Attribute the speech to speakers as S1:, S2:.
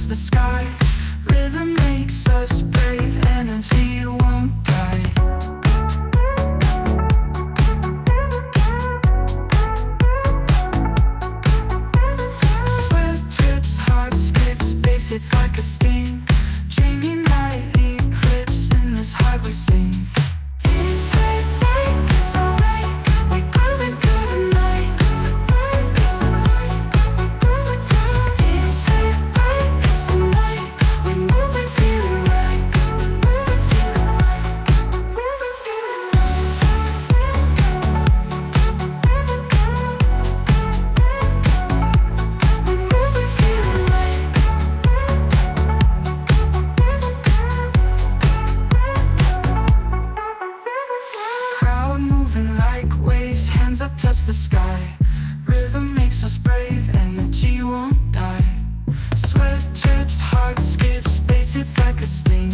S1: hands the sky. Rhythm makes us brave, energy won't die. Sweat drips, heart skips, bass hits like a sting. the sky. Rhythm makes us brave, energy won't die. Sweat drips, heart skips, space hits like a sting.